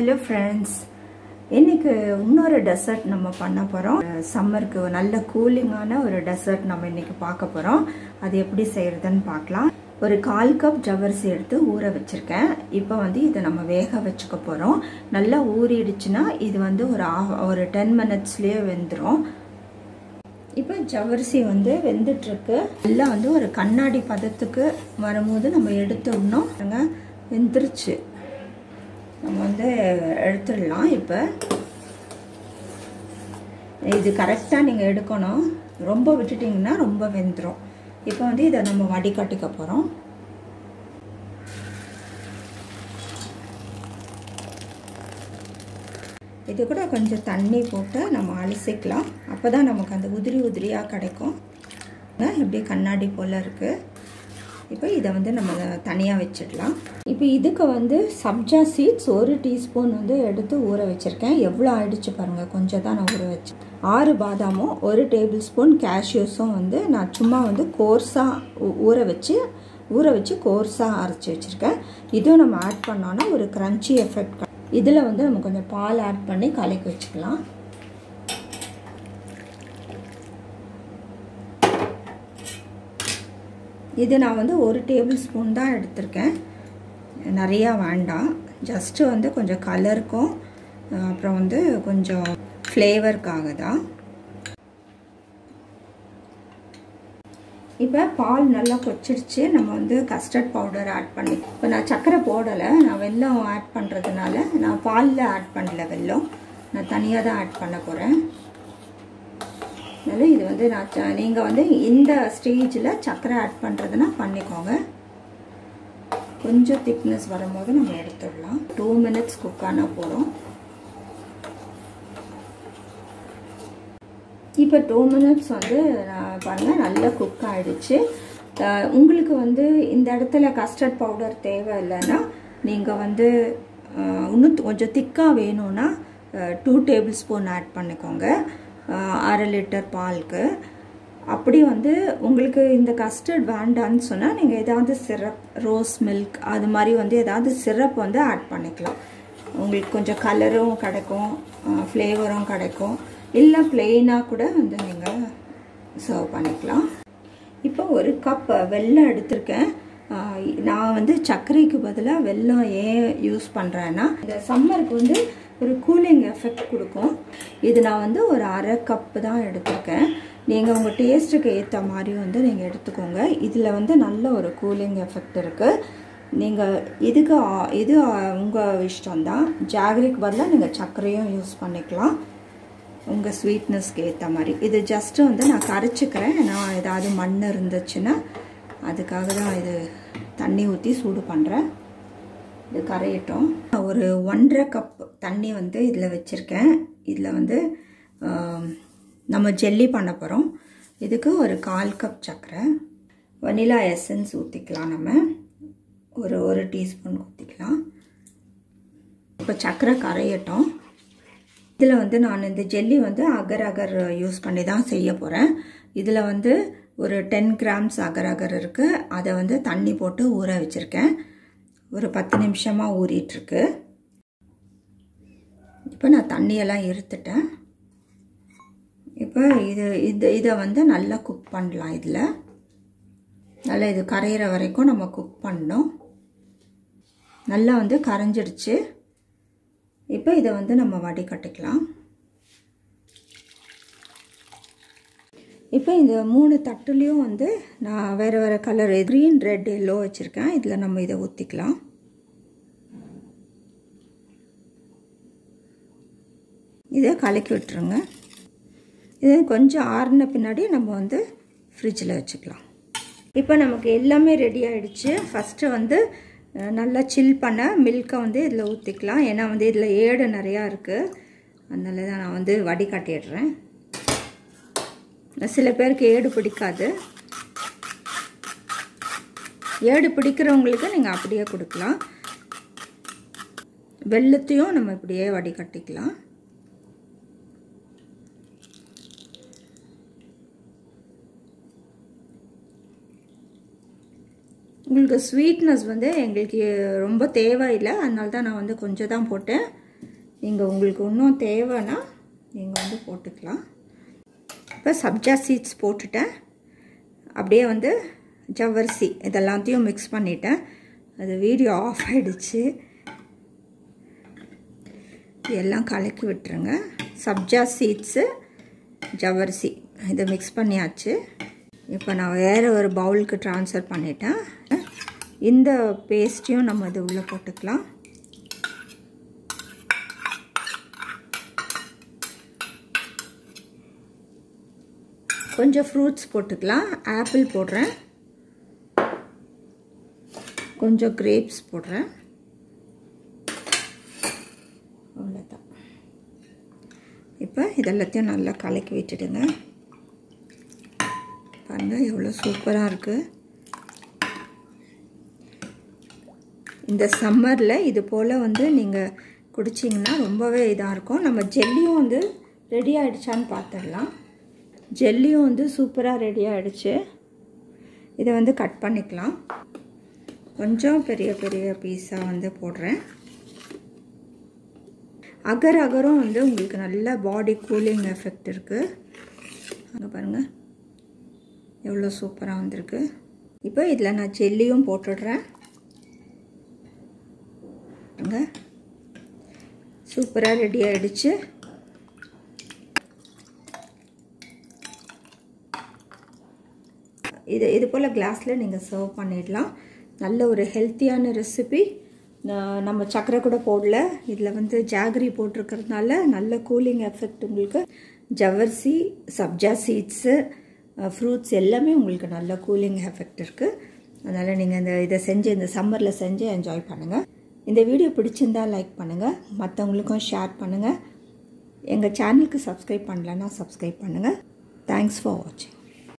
Hello friends இன்னைக்கு இன்னொரு dessert நம்ம பண்ண போகிறோம் சம்மருக்கு நல்ல கூலிங்கான ஒரு டெசர்ட் நம்ம இன்னைக்கு பார்க்க போகிறோம் அது எப்படி செய்யறதுன்னு பார்க்கலாம். ஒரு கால் கப் ஜவரிசி எடுத்து ஊற வச்சுருக்கேன். இப்போ வந்து இதை நம்ம வேக வச்சுக்க போகிறோம் நல்லா ஊறிடுச்சுன்னா இது வந்து ஒரு ஒரு டென் மினிட்ஸ்லேயே வெந்துடும் இப்போ ஜவரிசி வந்து வெந்துட்டுருக்கு. எல்லாம் வந்து ஒரு கண்ணாடி பதத்துக்கு வரும்போது நம்ம எடுத்துடணும் வெந்துருச்சு. நம்ம வந்து எடுத்துடலாம் இப்போ. இது கரெக்டாக நீங்கள் எடுக்கணும். ரொம்ப விட்டுட்டிங்கன்னா ரொம்ப வெந்துடும் இப்போ வந்து இதை நம்ம வடிகட்டிக்க போகிறோம் இது கூட கொஞ்சம் தண்ணி போட்டு நம்ம அலசிக்கலாம். அப்போ தான் நமக்கு அந்த உதிரி உதிரியாக கிடைக்கும். இப்படி கண்ணாடி போல் இருக்குது இப்போ இதை வந்து நம்ம தனியாக வச்சிடலாம். இப்போ இதுக்கு வந்து சப்ஜா சீட்ஸ் ஒரு டீஸ்பூன் வந்து எடுத்து ஊற வச்சுருக்கேன். எவ்வளோ ஆயிடுச்சு பாருங்கள் கொஞ்சம் தான் நான் ஊற வச்சேன் ஆறு பாதாமும் ஒரு டேபிள் ஸ்பூன் கேஷ்யூஸும் வந்து நான் சும்மா வந்து கோர்ஸாக ஊற வச்சு ஊற வச்சு கோர்ஸாக அரைச்சி வச்சுருக்கேன். இதுவும் நம்ம ஆட் பண்ணோன்னா ஒரு க்ரன்ச்சி எஃபெக்ட் இதில் வந்து நம்ம கொஞ்சம் பால் ஆட் பண்ணி கலக்கி வச்சுக்கலாம். இது நான் வந்து ஒரு டேபிள் ஸ்பூன் தான் எடுத்திருக்கேன். நிறையா வேண்டாம். ஜஸ்ட்டு வந்து கொஞ்சம் கலருக்கும் அப்புறம் வந்து கொஞ்சம் ஃப்ளேவருக்காக தான். இப்போ பால் நல்லா கொச்சிடுச்சு நம்ம வந்து கஸ்டர்ட் பவுடர் ஆட் பண்ணி இப்போ நான் சர்க்கரை போடலை. நான் வெல்லம் ஆட் பண்ணுறதுனால நான் பாலில் ஆட் பண்ணல வெல்லம். நான் தனியாக தான் ஆட் பண்ண போகிறேன் அதனால் இது வந்து நான் நீங்கள் வந்து இந்த ஸ்டேஜில் சர்க்கரை ஆட் பண்ணுறதுனா பண்ணிக்கோங்க. கொஞ்சம் திக்னஸ் வரும்போது நம்ம எடுத்துடலாம். டூ மினிட்ஸ் குக் ஆன போகிறோம் இப்போ டூ மினிட்ஸ் வந்து நான் பாருங்கள் நல்லா குக் ஆகிடுச்சு உங்களுக்கு வந்து இந்த இடத்துல கஸ்டர்ட் பவுடர் தேவை இல்லைன்னா நீங்கள் வந்து இன்னும் கொஞ்சம் திக்காக வேணும்னா டூ டேபிள் ஸ்பூன் ஆட் பண்ணிக்கோங்க. அரை லிட்டர் பாலுக்கு. அப்படி வந்து உங்களுக்கு இந்த கஸ்டர்ட் வேண்டான்னு சொன்னால் நீங்கள் ஏதாவது சிரப் ரோஸ் மில்க் அது மாதிரி வந்து ஏதாவது சிரப் வந்து ஆட் பண்ணிக்கலாம். உங்களுக்கு கொஞ்சம் கலரும் கிடைக்கும் ஃப்ளேவரும் கிடைக்கும். இல்லை பிளெயினாக கூட வந்து நீங்கள் சர்வ் பண்ணிக்கலாம். இப்போ ஒரு கப் வெல்லம் எடுத்திருக்கேன். நான் வந்து சர்க்கரைக்கு பதிலாக வெல்லம் ஏன் யூஸ் பண்ணுறேன்னா இந்த சம்மருக்கு வந்து ஒரு கூலிங் எஃபெக்ட் கொடுக்கும். இது நான் வந்து ஒரு அரை கப்பு தான் எடுத்திருக்கேன். நீங்கள் உங்கள் டேஸ்ட்டுக்கு ஏற்ற மாதிரி வந்து நீங்கள் எடுத்துக்கோங்க. இதில் வந்து நல்ல ஒரு கூலிங் எஃபெக்ட் இருக்குது நீங்கள் இதுக்கு இது உங்கள் இஷ்டம்தான். ஜாகரிக்கு பதிலாக நீங்கள் சர்க்கரையும் யூஸ் பண்ணிக்கலாம். உங்கள் ஸ்வீட்னஸ்க்கு ஏற்ற மாதிரி. இது ஜஸ்ட்டு வந்து நான் கரைச்சிக்கிறேன். நான் ஏதாவது மண் இருந்துச்சுன்னா அதுக்காக தான் இது தண்ணி ஊற்றி சூடு பண்ணுறேன் இது கரையட்டும். ஒரு ஒன்றரை கப் தண்ணி வந்து இதில் வச்சுருக்கேன். இதில் வந்து நம்ம ஜெல்லி பண்ண போகிறோம் இதுக்கு ஒரு கால் கப் சர்க்கரை வனிலா எசன்ஸ் ஊற்றிக்கலாம் நம்ம. ஒரு ஒரு டீஸ்பூன் ஊற்றிக்கலாம் இப்போ சர்க்கரை கரையட்டும். இதில் வந்து நான் இந்த ஜெல்லி வந்து அகர் அகர் யூஸ் பண்ணி தான் செய்ய போகிறேன் இதில் வந்து ஒரு டென் கிராம்ஸ் அகர் அகர் இருக்குது அதை வந்து தண்ணி போட்டு ஊற வச்சுருக்கேன். ஒரு பத்து நிமிஷமாக ஊறிட்டுருக்கு. இப்போ நான் தண்ணியெல்லாம் இருத்துட்டேன் இப்போ இது இது இதை வந்து நல்லா குக் பண்ணலாம் இதில். நல்லா இது கரையிற வரைக்கும் நம்ம குக் பண்ணோம் நல்லா வந்து கரைஞ்சிடுச்சு. இப்போ இதை வந்து நம்ம வடிகட்டிக்கலாம். இப்போ இந்த மூணு தட்டுலேயும் வந்து நான் வேறு வேறு கலர் க்ரீன் ரெட் எல்லோ வச்சுருக்கேன். இதில் நம்ம இதை ஊற்றிக்கலாம் இதை கலக்கி விட்டுருங்க. இது கொஞ்சம் ஆறின பின்னாடி நம்ம வந்து ஃப்ரிட்ஜில் வச்சுக்கலாம். இப்போ நமக்கு எல்லாமே ரெடி ஆகிடுச்சு ஃபஸ்ட்டு வந்து நல்லா சில் பண்ண மில்கை வந்து இதில் ஊற்றிக்கலாம் ஏன்னா வந்து இதில் ஏடு நிறையா இருக்குது அதனால தான் நான் வந்து வடிகட்டிடுறேன். சில பேருக்கு ஏடு பிடிக்காது. ஏடு பிடிக்கிறவங்களுக்கு நீங்கள் அப்படியே கொடுக்கலாம். வெள்ளத்தையும் நம்ம இப்படியே வடிகட்டிக்கலாம். உங்களுக்கு ஸ்வீட்னஸ் வந்து எங்களுக்கு ரொம்ப தேவையில்லை. அதனால தான் நான் வந்து கொஞ்சம் தான் போட்டேன். நீங்கள் உங்களுக்கு இன்னும் தேவைன்னா நீங்கள் வந்து போட்டுக்கலாம். இப்போ சப்ஜா சீட்ஸ் போட்டுட்டேன். அப்படியே வந்து ஜவ்வரிசி இதெல்லாத்தையும் மிக்ஸ் பண்ணிட்டேன். அது வீடியோ ஆஃப் ஆகிடுச்சு எல்லாம் கலக்கி விட்டுருங்க. சப்ஜா சீட்ஸு ஜவ்வரிசி இதை மிக்ஸ் பண்ணியாச்சு. இப்போ நான் வேறு ஒரு பவுலுக்கு ட்ரான்ஸ்ஃபர் பண்ணிட்டேன். இந்த பேஸ்ட்டையும் நம்ம இது உள்ளே போட்டுக்கலாம். கொஞ்சம் ஃப்ரூட்ஸ் போட்டுக்கலாம். ஆப்பிள் போடுறேன். கொஞ்சம் கிரேப்ஸ் போடுறேன். அவ்வளோதான் இப்போ இதெல்லாத்தையும் நல்லா கலக்கி விட்டுடுங்க. பாருங்கள் எவ்வளோ சூப்பராக இருக்குது இந்த சம்மரில் இது போல் வந்து நீங்கள் குடிச்சிங்கன்னா ரொம்பவே இதாக இருக்கும். நம்ம ஜெல்லியும் வந்து ரெடி ஆகிடுச்சான்னு பார்த்துடலாம் ஜெல்லியும் வந்து சூப்பராக ரெடி ஆகிடுச்சு இதை வந்து கட் பண்ணிக்கலாம். கொஞ்சம் பெரிய பெரிய பீஸாக வந்து போடுறேன். அகர் அகரும் வந்து உங்களுக்கு நல்ல பாடி கூலிங் எஃபெக்ட் இருக்குது அங்கே பாருங்கள் எவ்வளோ சூப்பராக வந்திருக்கு. இப்போ இதில் நான் ஜெல்லியும் போட்டுடுறேன். சூப்பராக ரெடி ஆகிடுச்சு இது இது போல் கிளாஸில் நீங்கள் சர்வ் பண்ணிடலாம். நல்ல ஒரு ஹெல்த்தியான ரெசிபி நம்ம சக்கரை கூட போடல. இதில் வந்து ஜாகரி போட்டிருக்கிறதுனால நல்ல கூலிங் எஃபெக்ட் உங்களுக்கு. ஜவர்சி சப்ஜா சீட்ஸு ஃப்ரூட்ஸ் எல்லாமே உங்களுக்கு நல்ல கூலிங் எஃபெக்ட் இருக்குது அதனால் நீங்கள் இந்த இதை செஞ்சு இந்த சம்மரில் செஞ்சு என்ஜாய் பண்ணுங்கள் இந்த வீடியோ பிடிச்சிருந்தா லைக் பண்ணுங்கள் மற்றவங்களுக்கும் ஷேர் பண்ணுங்கள் எங்கள் சேனலுக்கு சப்ஸ்கிரைப் பண்ணலன்னா சப்ஸ்கிரைப் பண்ணுங்கள் தேங்க்ஸ் ஃபார் வாட்சிங்